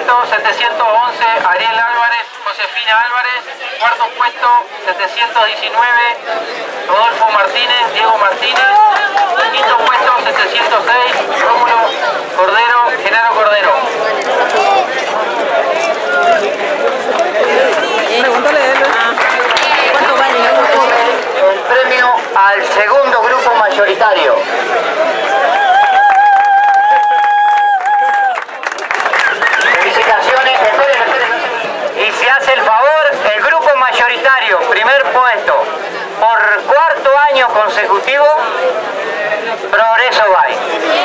puesto 711 Ariel Álvarez, Josefina Álvarez, cuarto puesto 719 Rodolfo Martínez, Diego Martínez, quinto puesto 706 Rómulo Cordero, Genaro Cordero. El premio al segundo grupo mayoritario. Primer puesto, por cuarto año consecutivo, Progreso Bay.